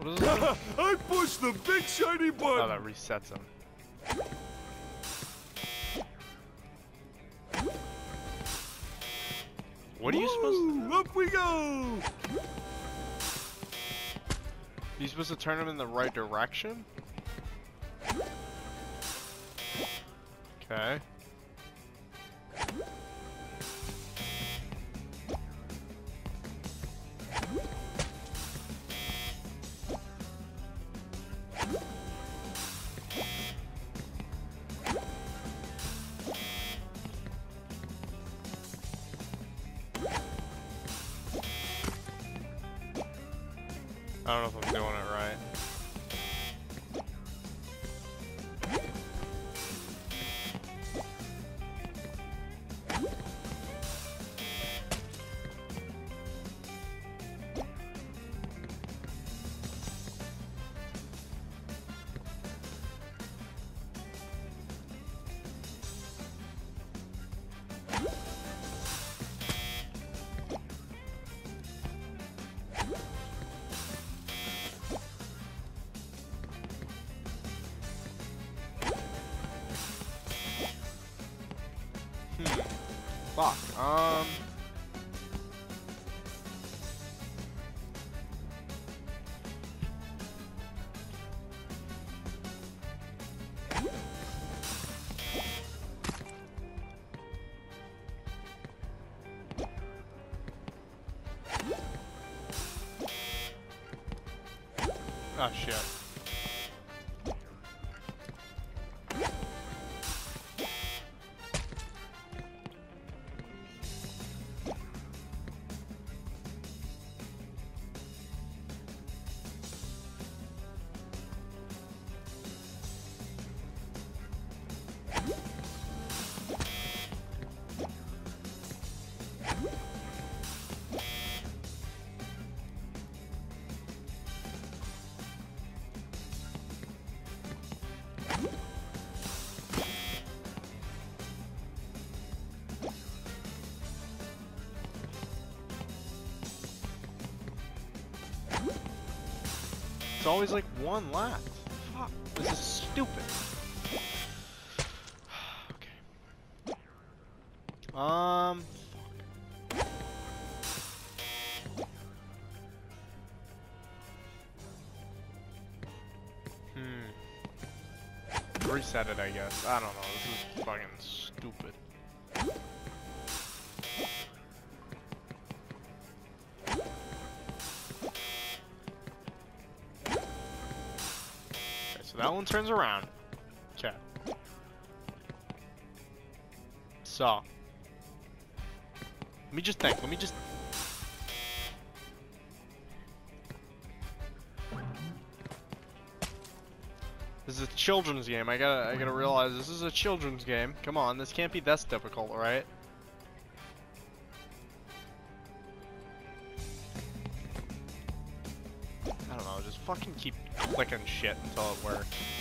What is it? I pushed the big shiny Oh, button. that resets him. What are you supposed to do? Up we go. You supposed to turn him in the right direction? Okay. It's always like one left. Fuck. This is stupid. okay. Um. Hmm. Reset it, I guess. I don't know. This is fucking stupid. One turns around. Okay. So. Let me just think. Let me just. This is a children's game. I gotta, I gotta realize this is a children's game. Come on, this can't be this difficult, right? Shit until it works.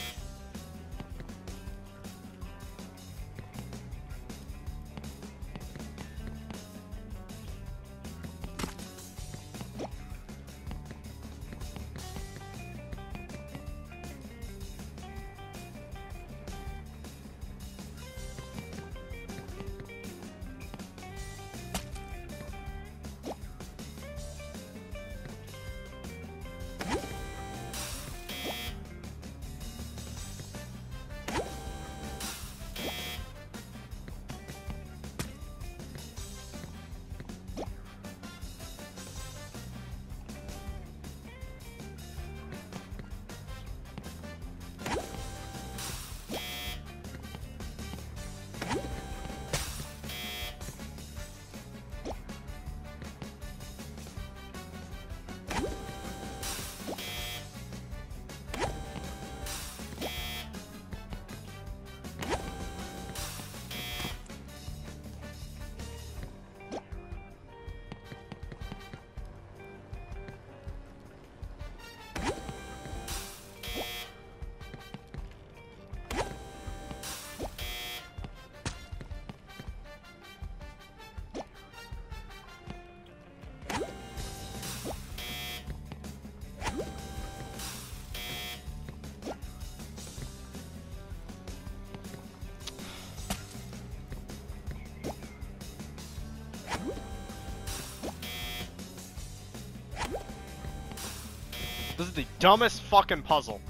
Is the dumbest fucking puzzle.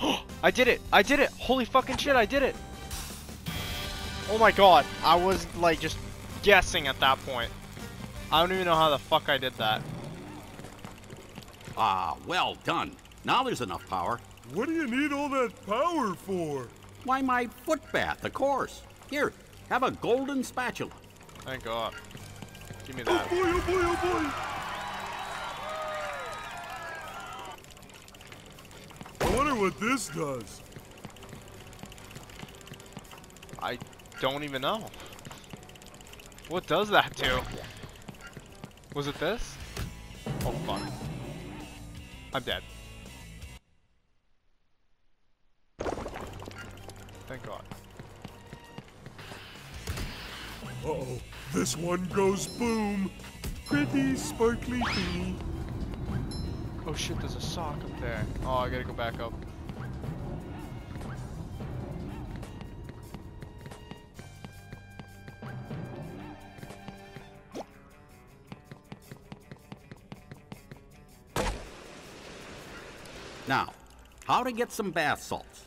I did it! I did it! Holy fucking shit, I did it! Oh my god, I was like just guessing at that point. I don't even know how the fuck I did that. Ah, well done. Now there's enough power. What do you need all that power for? Why, my foot bath, of course. Here, have a golden spatula. Thank god. Give me oh, that. Oh boy, oh boy, oh boy! I wonder what this does. I don't even know. What does that do? Was it this? Oh fuck. I'm dead. Thank god. Uh-oh, this one goes boom. Pretty sparkly thingy. Oh shit, there's a sock up there. Oh, I gotta go back up. Now, how to get some bath salts.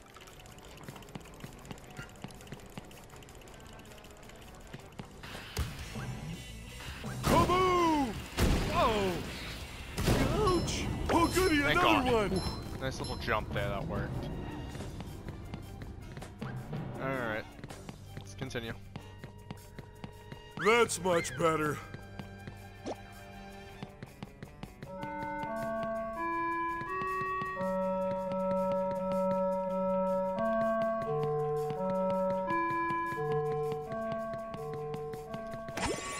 Thank God. one! Nice little jump there, that worked. Alright. Let's continue. That's much better.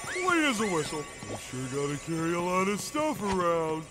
Clean as a whistle. You sure gotta carry a lot of stuff around.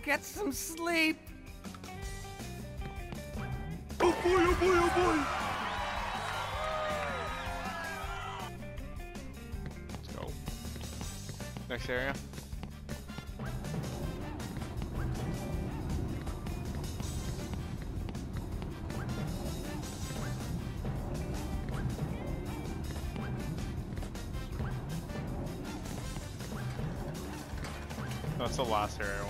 Get some sleep. Oh boy, oh boy, oh boy! Let's go. Next area. That's the last area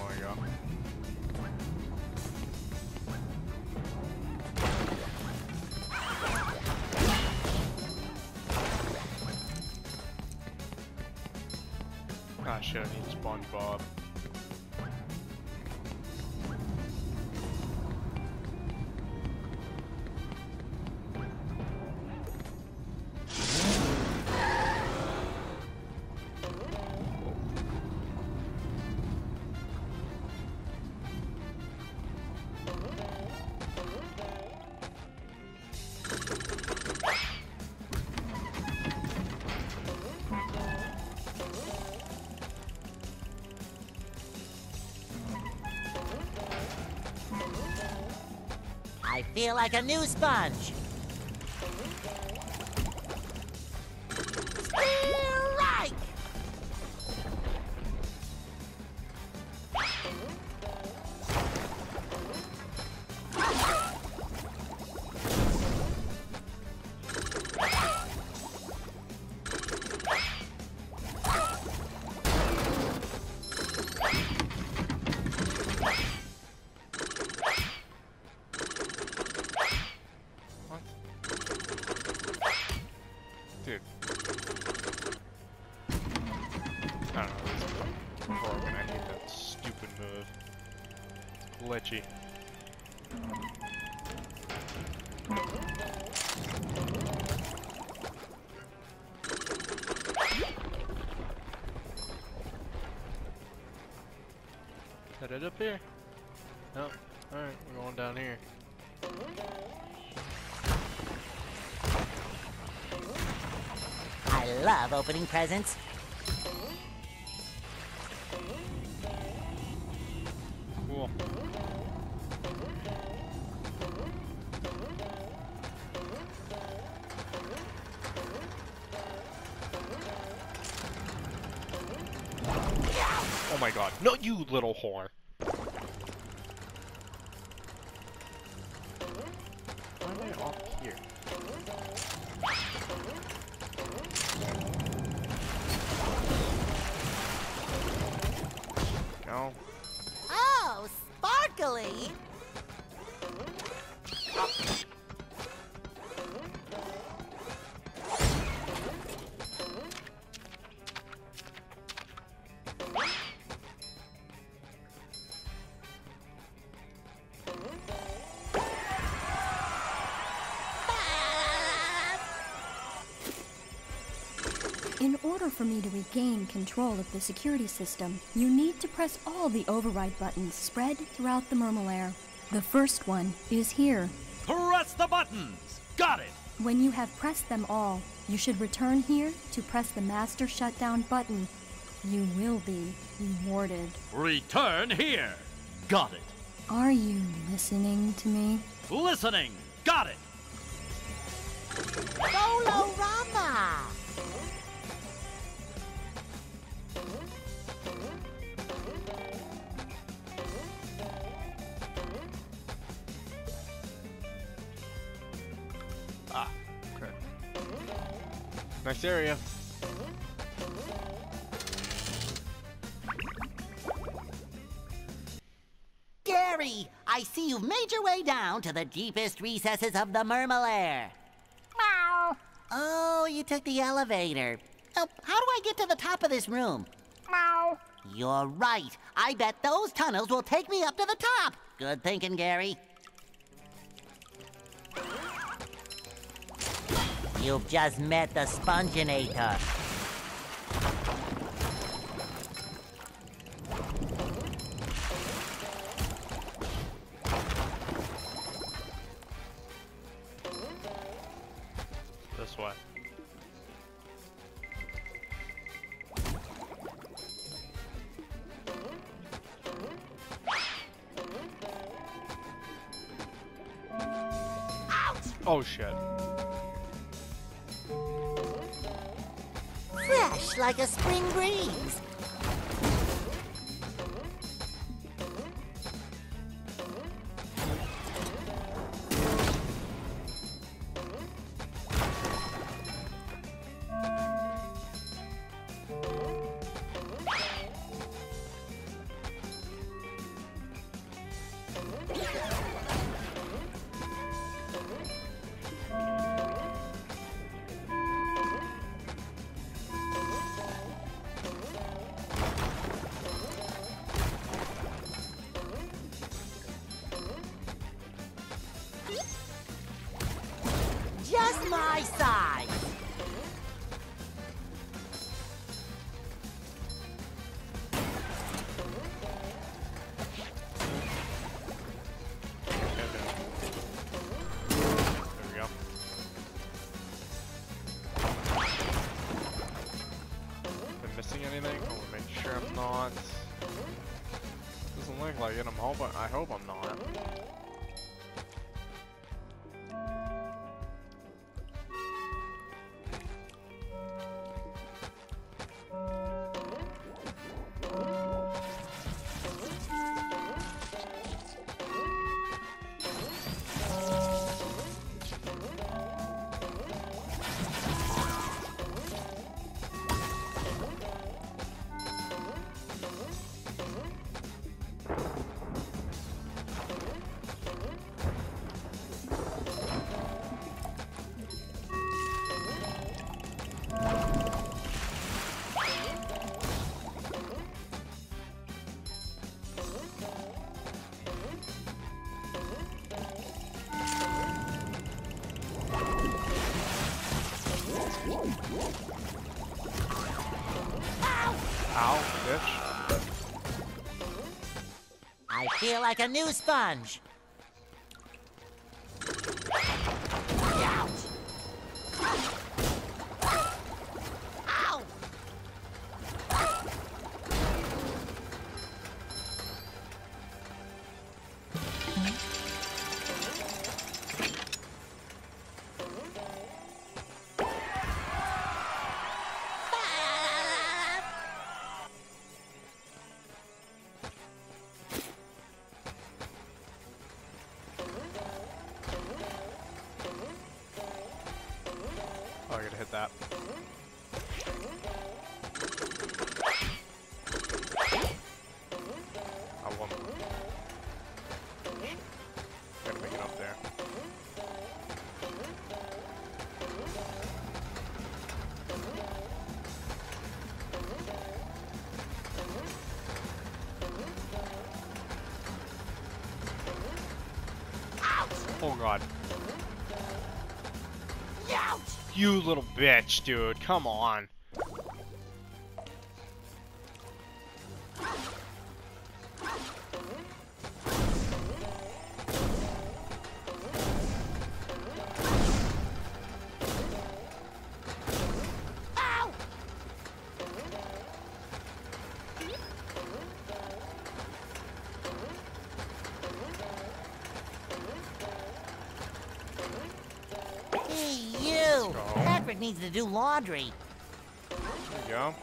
I feel like a new sponge. Presents. Cool. Oh my god. No, you little whore. Sparkly! Order for me to regain control of the security system, you need to press all the override buttons spread throughout the Mermalair. The first one is here. Press the buttons! Got it! When you have pressed them all, you should return here to press the master shutdown button. You will be rewarded. Return here! Got it! Are you listening to me? Listening! Got it! Bolorama! Ah, Nice area. Gary, I see you've made your way down to the deepest recesses of the Mermalair. Meow. Oh, you took the elevator. Oh, how do I get to the top of this room? Meow. You're right. I bet those tunnels will take me up to the top. Good thinking, Gary. You've just met the Sponginator. This way. Oh shit. Fresh like a spring breeze. Like a new sponge. You little bitch, dude. Come on. Needs to do laundry. There you go.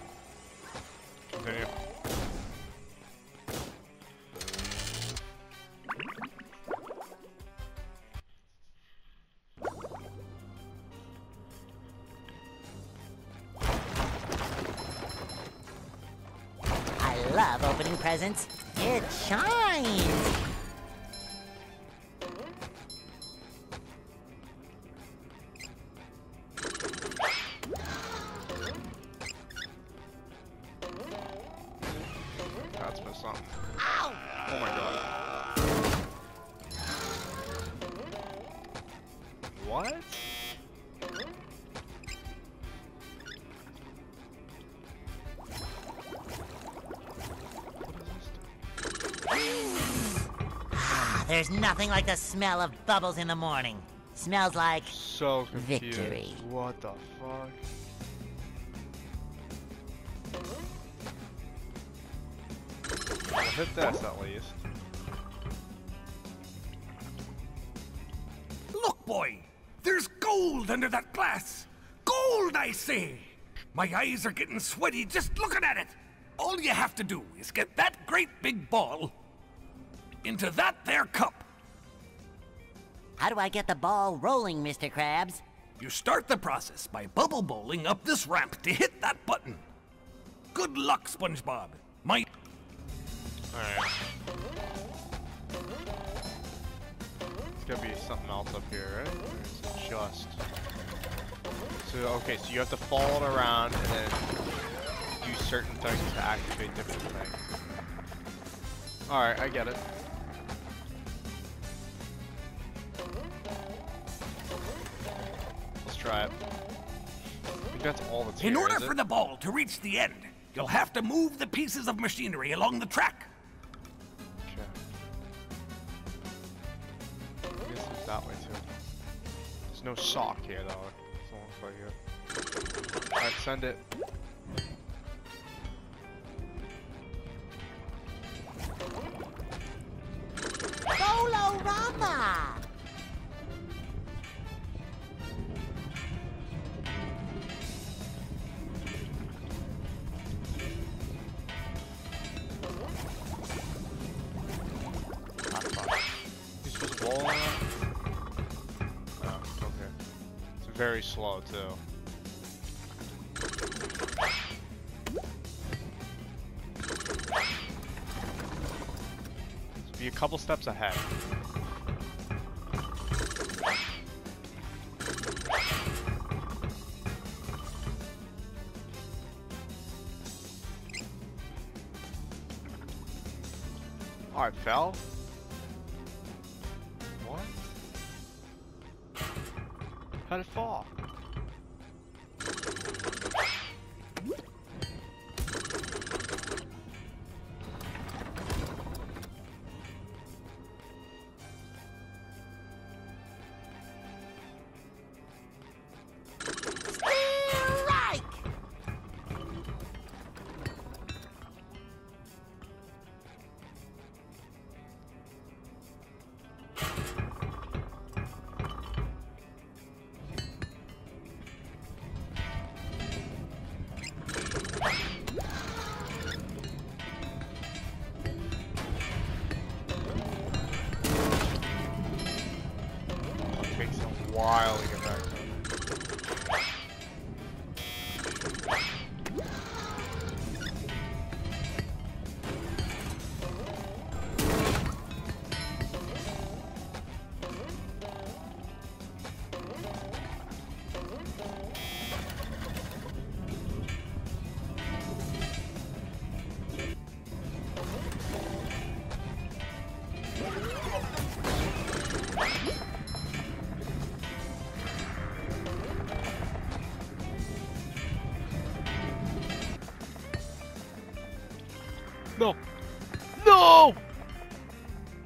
There's nothing like the smell of bubbles in the morning. Smells like So confused. Victory. What the fuck? I'll hit this at least. Look, boy! There's gold under that glass! Gold, I say! My eyes are getting sweaty just looking at it! All you have to do is get that great big ball into that there cup. How do I get the ball rolling, Mr. Krabs? You start the process by bubble bowling up this ramp to hit that button. Good luck, SpongeBob. My Alright. There's gotta be something else up here, right? Or is it just... So, okay, so you have to follow it around and then do certain things to activate different things. Alright, I get it. Try it. That's all that's In here, order for the ball to reach the end, you'll have to move the pieces of machinery along the track. Okay. I guess it's that way too. There's no sock here though. It's almost like it. Alright, send it. Steps ahead.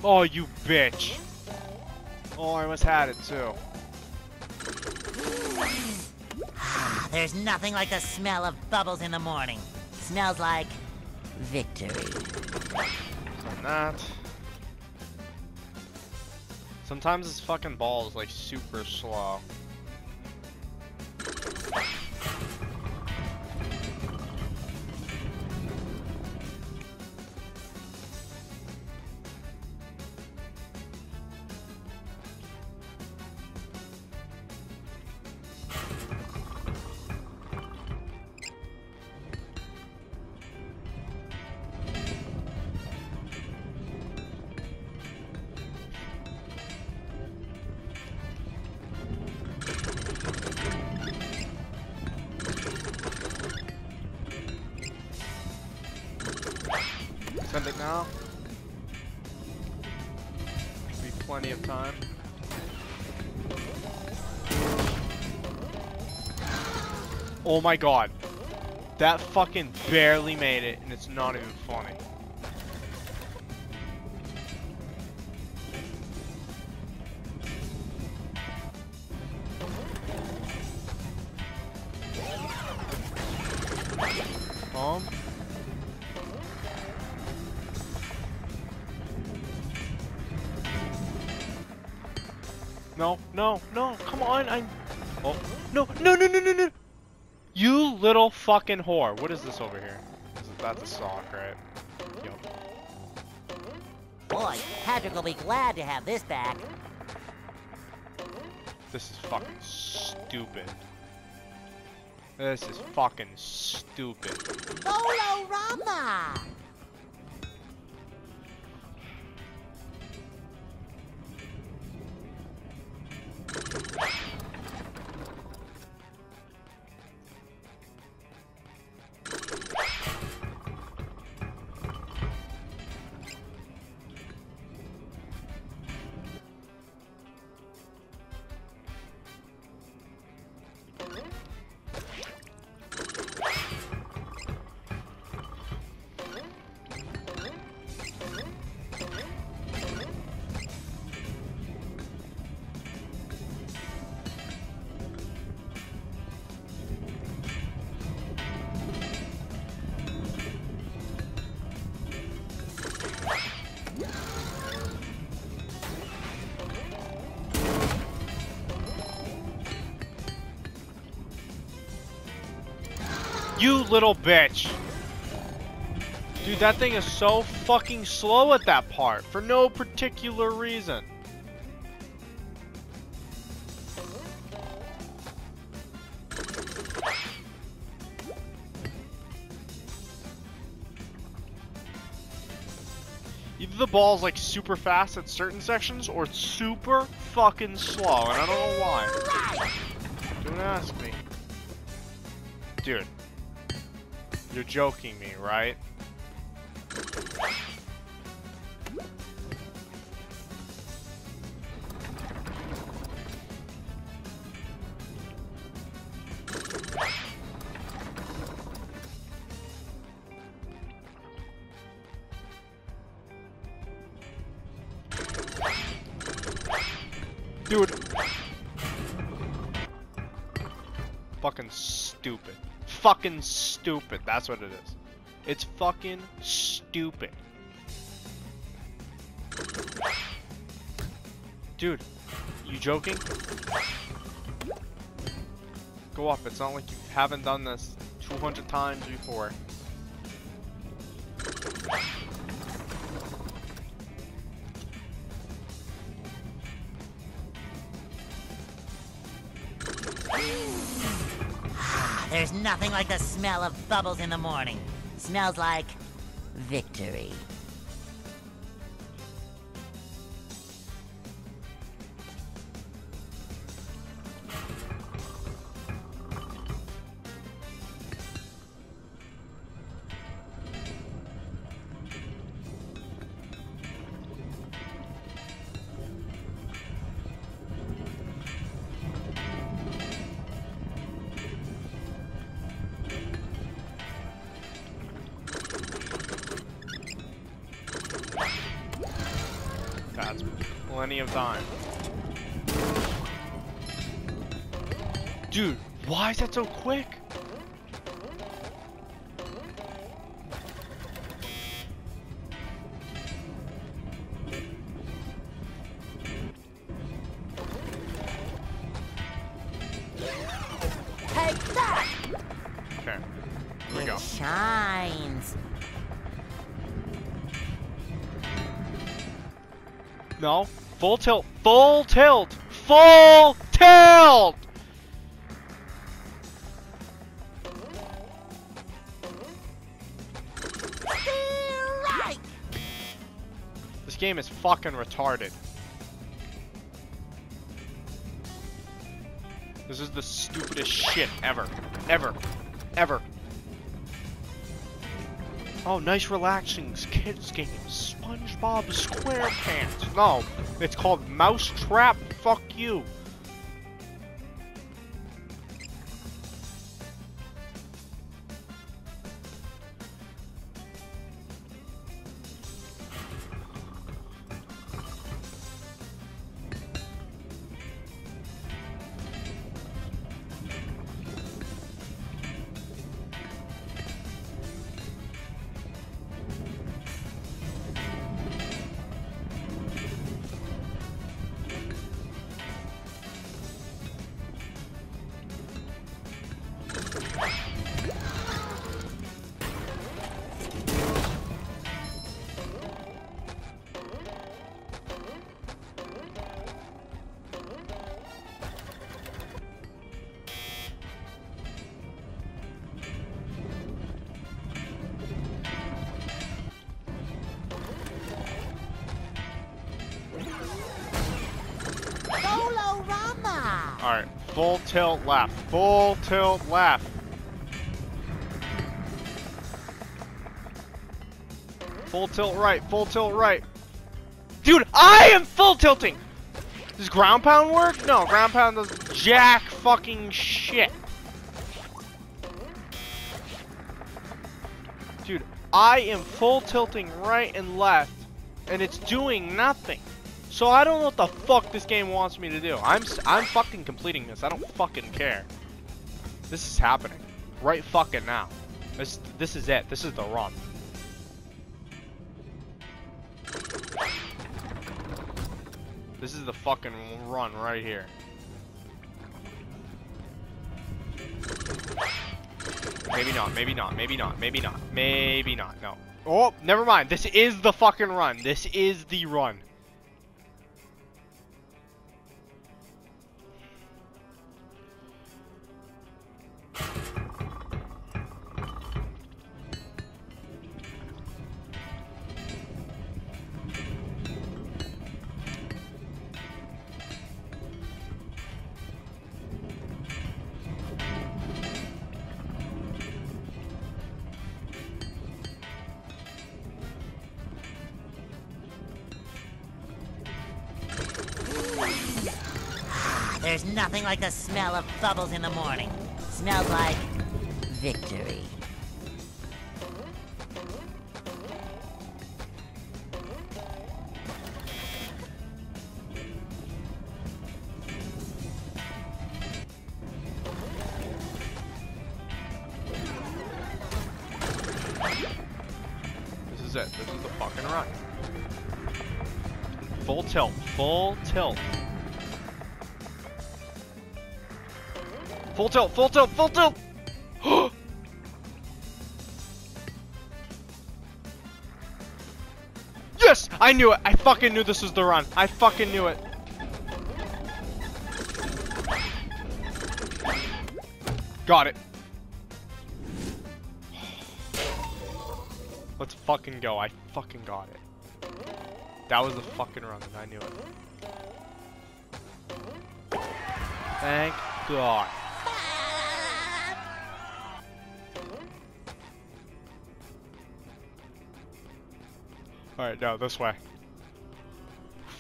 Oh, you bitch! Oh, I almost had it too. Ah, there's nothing like the smell of bubbles in the morning. Smells like victory. That. Sometimes this fucking ball is like super slow. It now. Be plenty of time. Oh my god. That fucking barely made it, and it's not even funny. Fucking whore. What is this over here? Is it, that's a sock, right? Yup. Boy, Patrick will be glad to have this back. This is fucking stupid. This is fucking stupid. Bolo Rama! You little bitch! Dude, that thing is so fucking slow at that part, for no particular reason. Either the ball's like super fast at certain sections, or it's super fucking slow, and I don't know why. Don't ask me. Dude. You're joking me, right? Dude. Fucking stupid. Fucking stupid. That's what it is. It's fucking stupid. Dude, you joking? Go up. It's not like you haven't done this 200 times before. There's nothing like the smell of bubbles in the morning. Smells like victory. Why so quick? Take that! Okay. Here we go. shines. No. Full tilt. Full tilt. Full tilt! Fucking retarded. This is the stupidest shit ever. Ever. Ever. Oh, nice relaxing kids game. SpongeBob SquarePants. No, it's called Mousetrap. Fuck you. Full tilt left. Full tilt left. Full tilt right. Full tilt right. Dude, I am full tilting! Does ground pound work? No, ground pound does jack fucking shit. Dude, I am full tilting right and left, and it's doing nothing. So I don't know what the fuck this game wants me to do. I'm I'm fucking completing this. I don't fucking care. This is happening right fucking now. This this is it. This is the run. This is the fucking run right here. Maybe not, maybe not, maybe not, maybe not, maybe not, no. Oh, never mind. This is the fucking run. This is the run. Nothing like the smell of bubbles in the morning. Smells like victory. Tilt. Full tilt. Full tilt. yes! I knew it. I fucking knew this was the run. I fucking knew it. Got it. Let's fucking go. I fucking got it. That was the fucking run, I knew it. Thank God. Alright, now this way.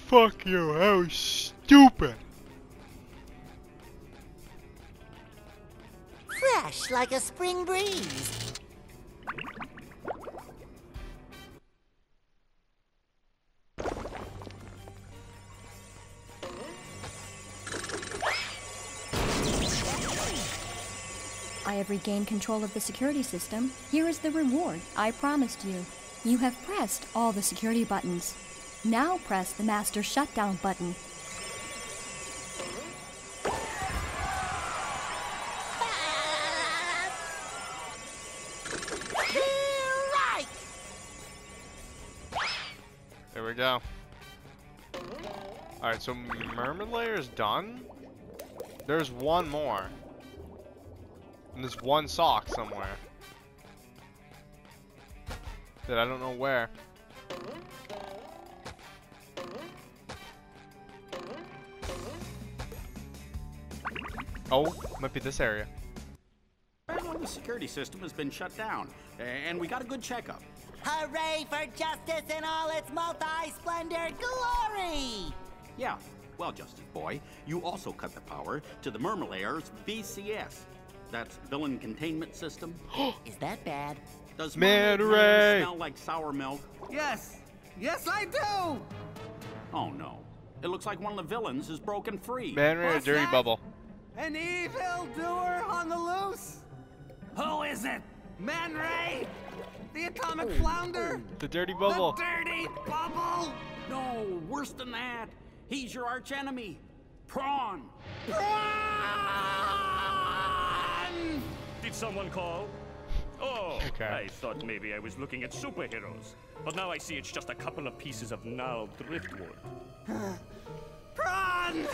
Fuck you, that was stupid. Fresh like a spring breeze. I have regained control of the security system. Here is the reward I promised you. You have pressed all the security buttons. Now press the master shutdown button. There we go. Alright, so Mermalair is done? There's one more. And there's one sock somewhere. That I don't know where. Oh, might be this area. Well, the security system has been shut down, and we got a good checkup. Hooray for justice in all its multi-splendor glory! Yeah, well, Justice Boy, you also cut the power to the Mermalair's VCS. That's Villain Containment System. Is that bad? Does Man Ray. smell like sour milk? Yes. Yes, I do. Oh no. It looks like one of the villains is broken free. Man Ray or What's Dirty that? Bubble? An evil doer on the loose. Who is it? Man Ray? The atomic oh, flounder? Oh. The Dirty Bubble. The dirty bubble? No, worse than that. He's your archenemy, Prawn. Run! Did someone call? Oh, Okay. I thought maybe I was looking at superheroes. But now I see it's just a couple of pieces of gnarled driftwood. Prawn!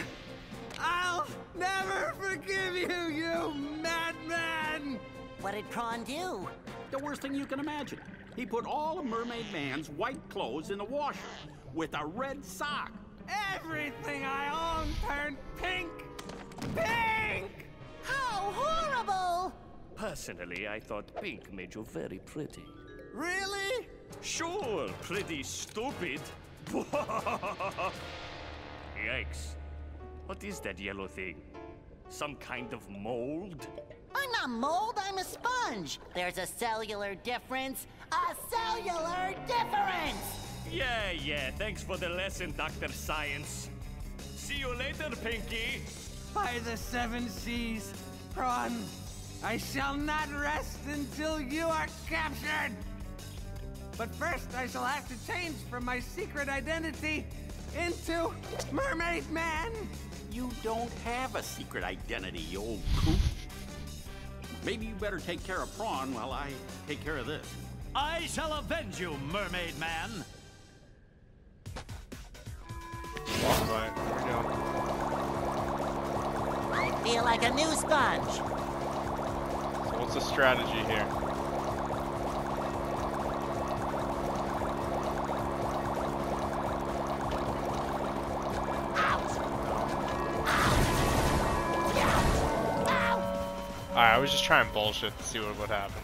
I'll never forgive you, you madman! What did Prawn do? The worst thing you can imagine. He put all of Mermaid Man's white clothes in the washer with a red sock. Everything I own turned pink! Pink! How horrible! Personally, I thought pink made you very pretty. Really? Sure, pretty stupid. Yikes. What is that yellow thing? Some kind of mold? I'm not mold, I'm a sponge. There's a cellular difference. A cellular difference! Yeah, yeah, thanks for the lesson, Dr. Science. See you later, Pinky. By the seven seas, Prawn, I shall not rest until you are captured! But first, I shall have to change from my secret identity into Mermaid Man! You don't have a secret identity, you old coot. Maybe you better take care of Prawn while I take care of this. I shall avenge you, Mermaid Man. Right, there we go. I feel like a new sponge. What's the strategy here? I was just trying bullshit to see what would happen.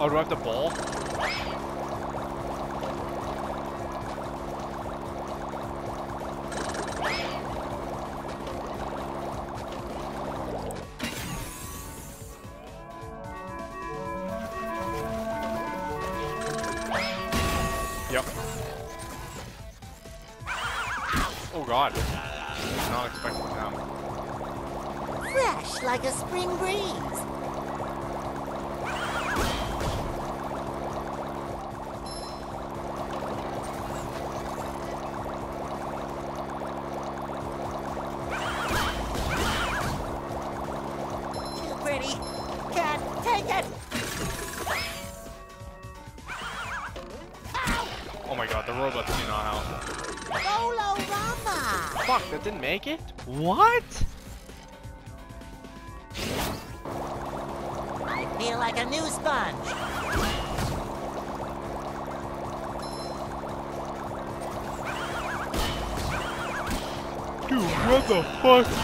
Oh, do I have to bowl? God. Not expecting that. Fresh like a spring breeze. What? I feel like a new sponge. Dude, what the fuck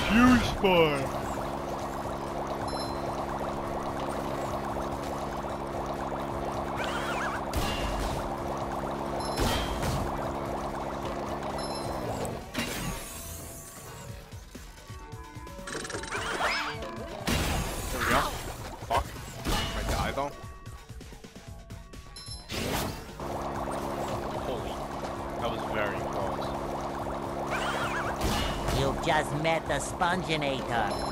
Sponginator.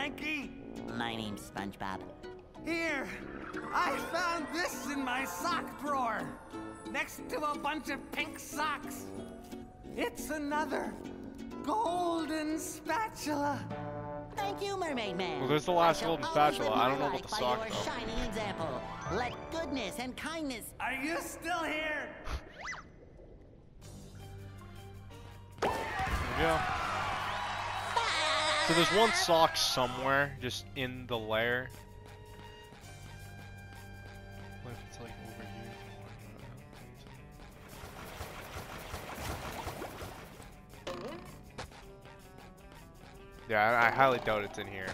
You, Frankie. My name's SpongeBob. Here, I found this in my sock drawer, next to a bunch of pink socks. It's another golden spatula. Thank you, Mermaid Man. Well, there's the last golden spatula. I don't know about life the by sock, your though. shining example. Let goodness and kindness. Are you still here? There we go. So there's one sock somewhere, just in the lair. What if it's like over here? Yeah, I, I highly doubt it's in here.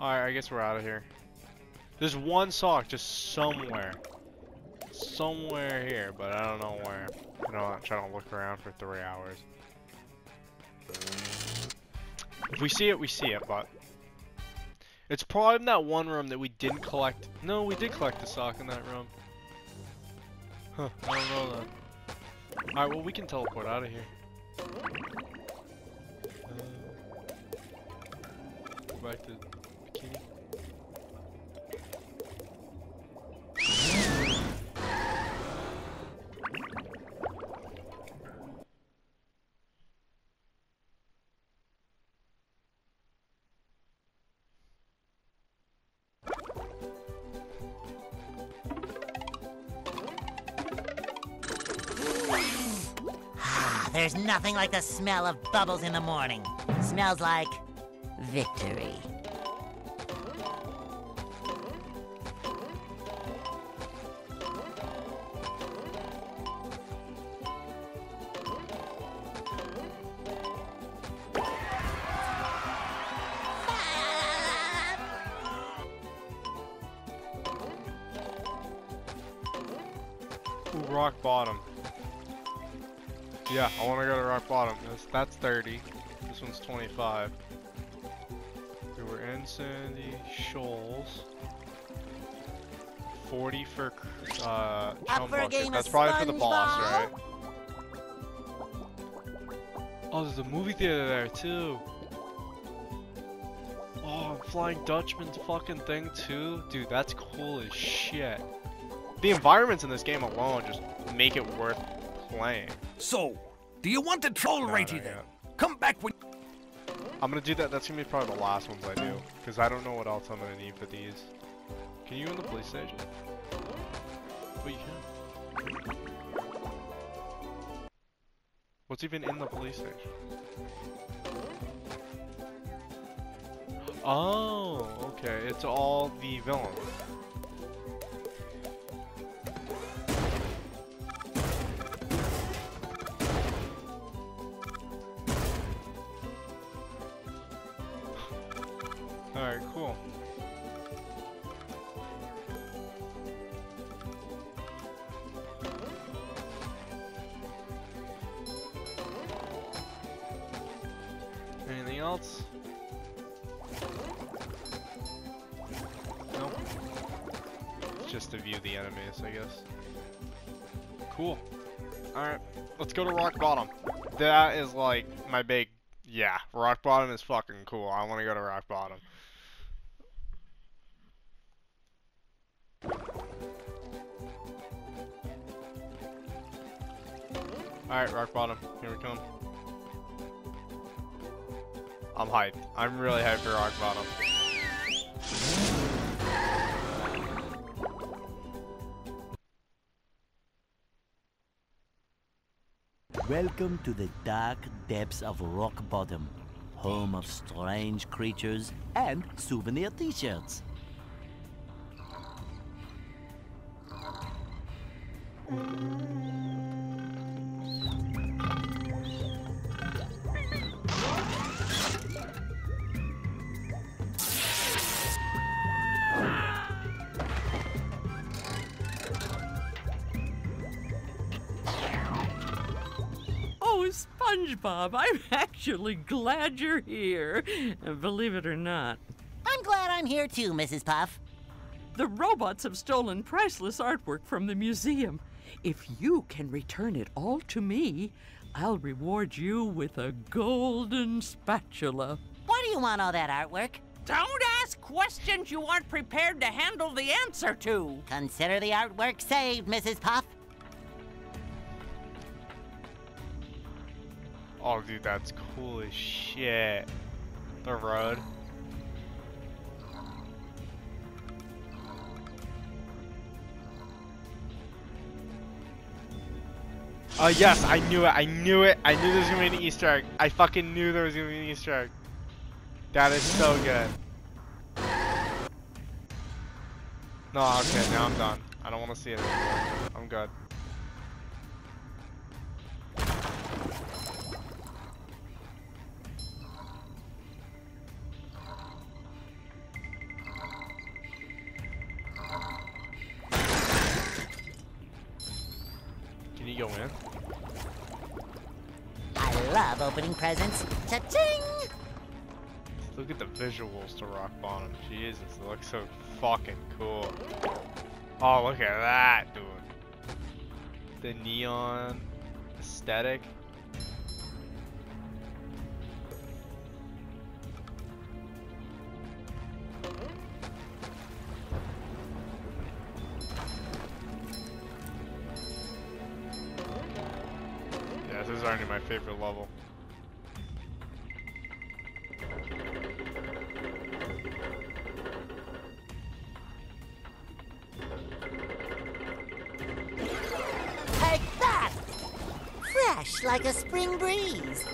Alright, I guess we're out of here. There's one sock just somewhere. Somewhere here, but I don't know where. You know, I'm trying to look around for three hours. If we see it, we see it, but... It's probably in that one room that we didn't collect. No, we did collect the sock in that room. Huh, I don't know that. Alright, well, we can teleport out of here. Uh, back to There's nothing like the smell of bubbles in the morning. Smells like victory. Bottom. That's, that's 30. This one's 25. We were in Sandy Shoals. 40 for uh, Up Chum for a Bucket. game That's probably for the boss, SpongeBob? right? Oh, there's a movie theater there too. Oh, I'm Flying Dutchman's fucking thing too. Dude, that's cool as shit. The environments in this game alone just make it worth playing. So, do you want to troll No, righty then? Come back when. I'm gonna do that. That's gonna be probably the last ones I do, because I don't know what else I'm gonna need for these. Can you in the police station? But you can. What's even in the police station? Oh, okay. It's all the villains. Else? Just to view the enemies, I guess. Cool. Alright, let's go to rock bottom. That is like my big, yeah, rock bottom is fucking cool. I want to go to rock bottom. Alright, rock bottom. Here we come. I'm hyped. I'm really hyped for rock bottom. Welcome to the dark depths of Rock Bottom, home of strange creatures and souvenir t-shirts. Oh, SpongeBob, I'm actually glad you're here. Believe it or not. I'm glad I'm here too, Mrs. Puff. The robots have stolen priceless artwork from the museum. If you can return it all to me, I'll reward you with a golden spatula. Why do you want all that artwork? Don't ask questions you aren't prepared to handle the answer to. Consider the artwork saved, Mrs. Puff. Oh, dude, that's cool as shit. The road. Oh, yes, I knew it. I knew it. I knew there was going to be an Easter egg. I fucking knew there was going to be an Easter egg. That is so good. No, okay, now I'm done. I don't want to see it anymore. I'm good. Presents. Cha-ching! Look at the visuals to Rock Bottom. Jesus, it looks so fucking cool. Oh, look at that, dude. The neon aesthetic. Like a spring breeze.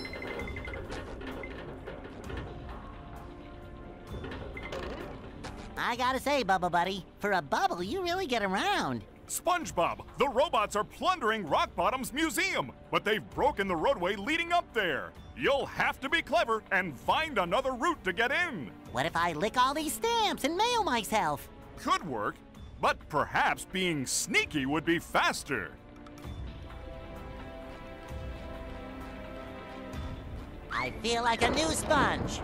I gotta say, Bubble Buddy, for a bubble, you really get around. SpongeBob, the robots are plundering Rock Bottom's museum, but they've broken the roadway leading up there. You'll have to be clever and find another route to get in. What if I lick all these stamps and mail myself? Could work, but perhaps being sneaky would be faster. I feel like a new sponge.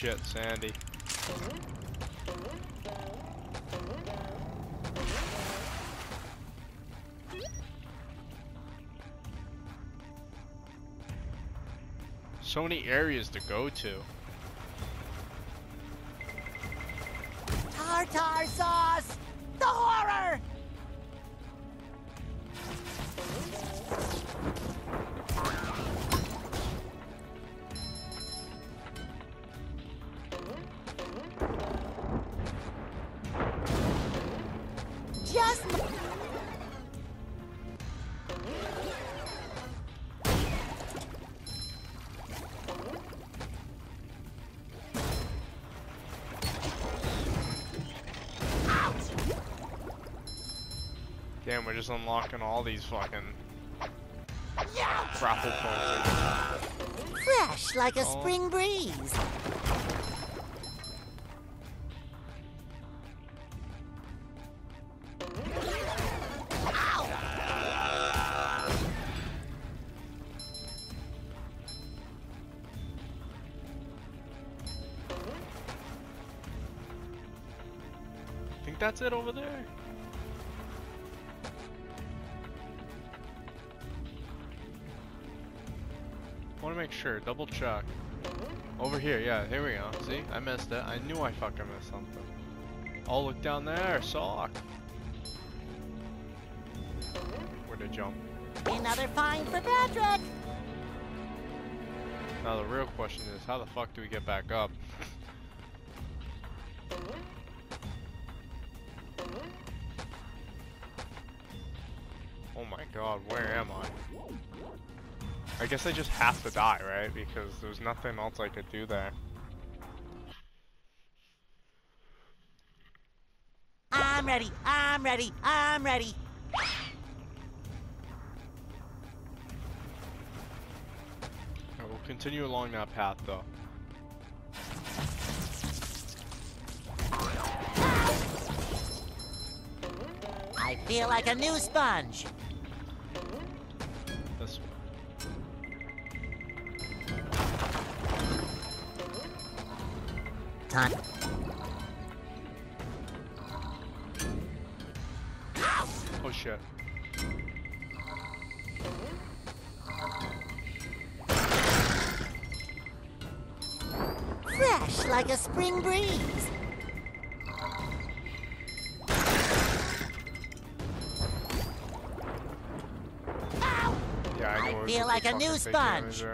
Shit, Sandy. So many areas to go to. Unlocking all these fucking grapple points. Fresh like a Oh. spring breeze. think that's it over there. Double check. Over here, yeah, here we go. See, I missed it. I knew I fucking missed something. Oh, look down there, sock. Where to jump? Another find for Patrick. Now the real question is, how the fuck do we get back up? Guess I just have to die, right? Because there's nothing else I could do there. I'm ready. I'm ready. I'm ready. We'll continue along that path though. I feel like a new sponge. Time. Oh shit. Fresh like a spring breeze. Yeah, I, I knew it was feel like a new sponge.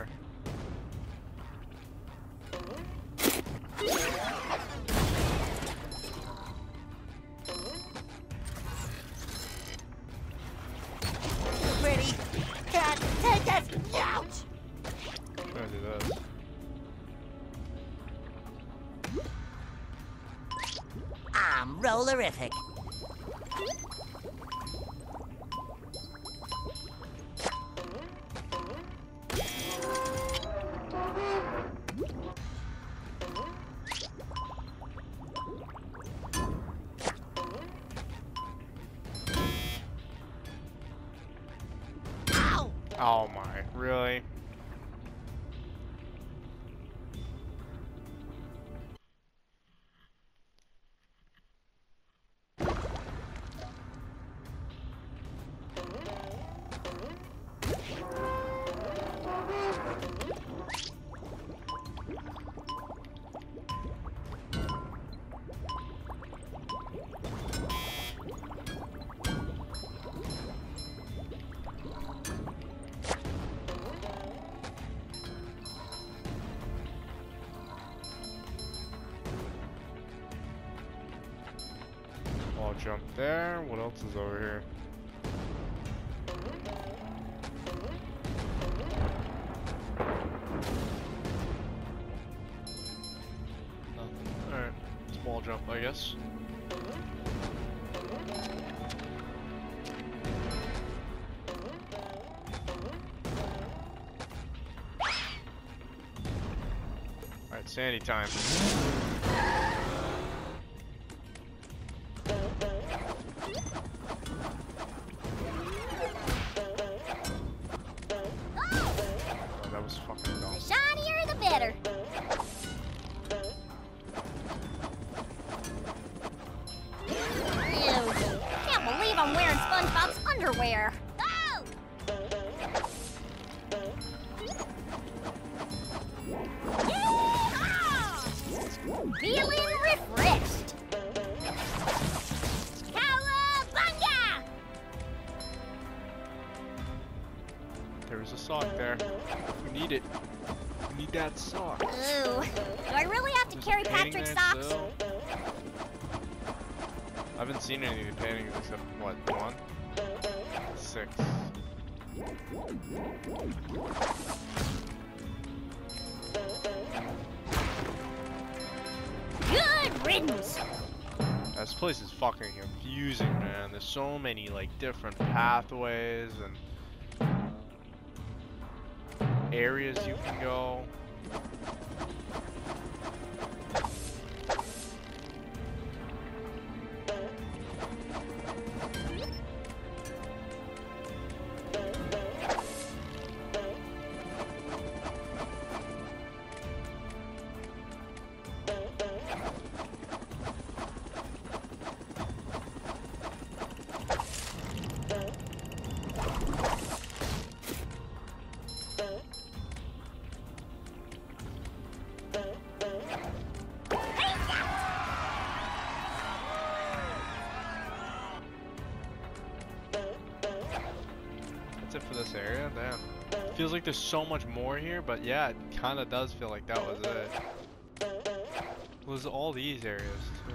Is over here? Nothing. Alright. Small jump, I guess. Alright, sandy time. Except what one, six. Good riddance. This place is fucking confusing, man. There's so many like different pathways and areas you can go. Feels like there's so much more here, but yeah, it kind of does feel like that was it. It was all these areas, too.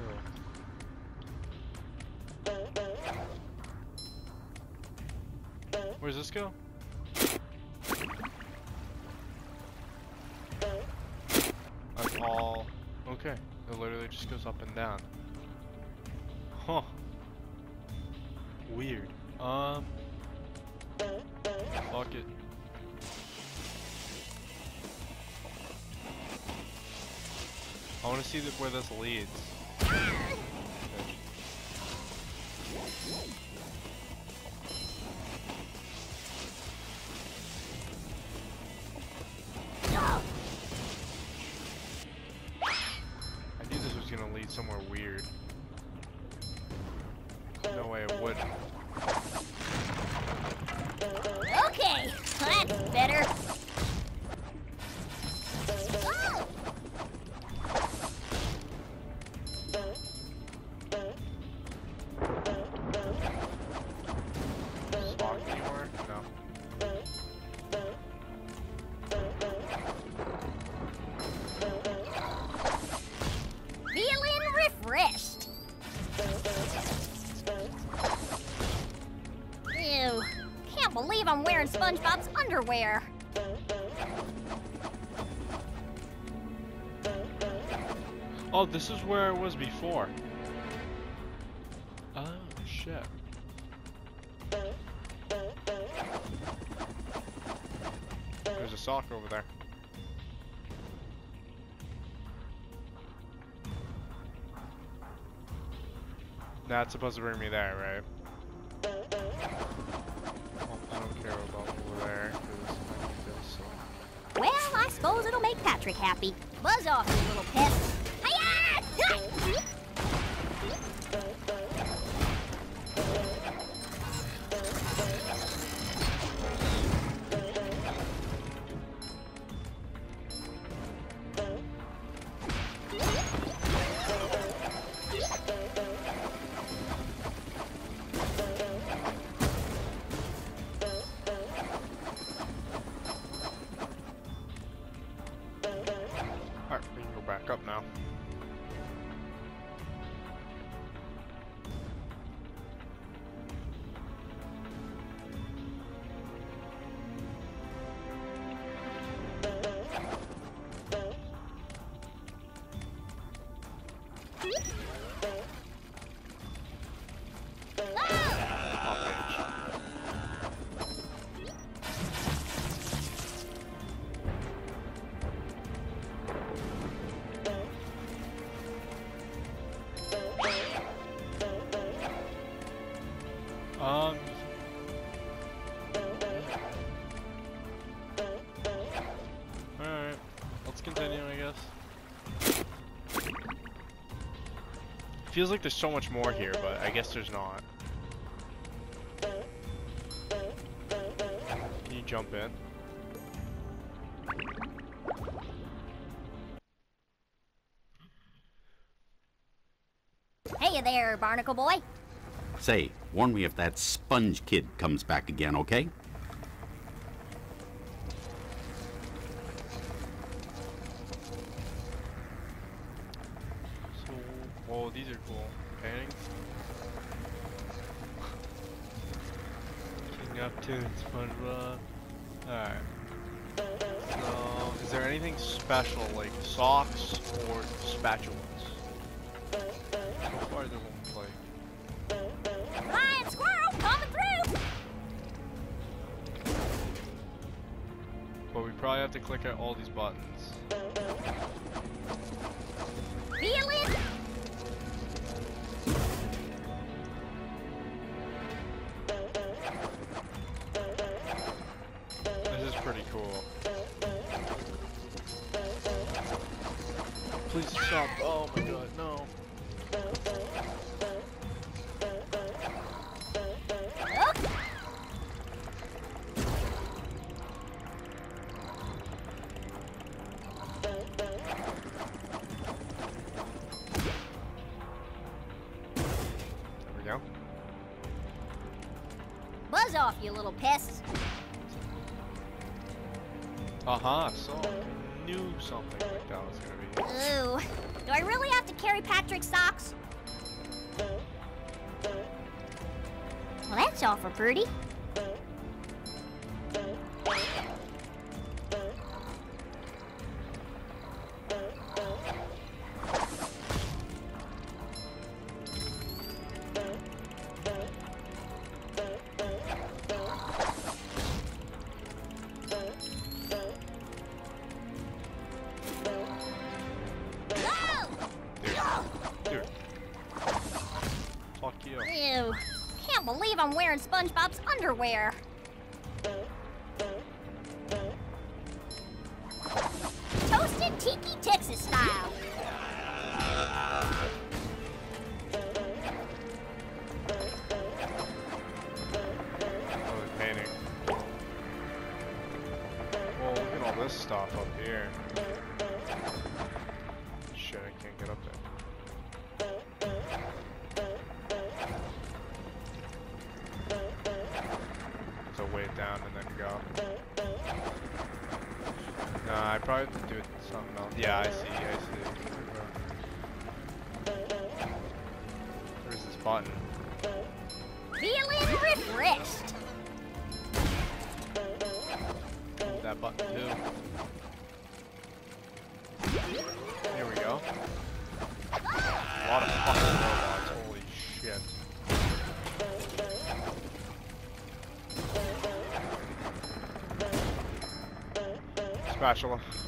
Where's this go? That's all... Okay. It literally just goes up and down. See where this leads. Believe SpongeBob's underwear. Oh, this is where I was before. Oh, shit. There's a sock over there. That's supposed to bring me there, right? Make Patrick happy. Buzz off, you little pest. Feels like there's so much more here, but I guess there's not. Can you jump in? Hey there, Barnacle Boy. Say, warn me if that sponge kid comes back again, okay? King SpongeBob. Alright. So, is there anything special, like socks or spatulas? So far, there won't like. Lion squirrel coming through. But we probably have to click at all these buttons. Feel it? Please stop. Oh my god, no. There we go. Buzz off, you little pests. Uh-huh, so I knew something carry Patrick's socks? Well, that's awful pretty. Dude. Believe SpongeBob's underwear. Spatula. Very important.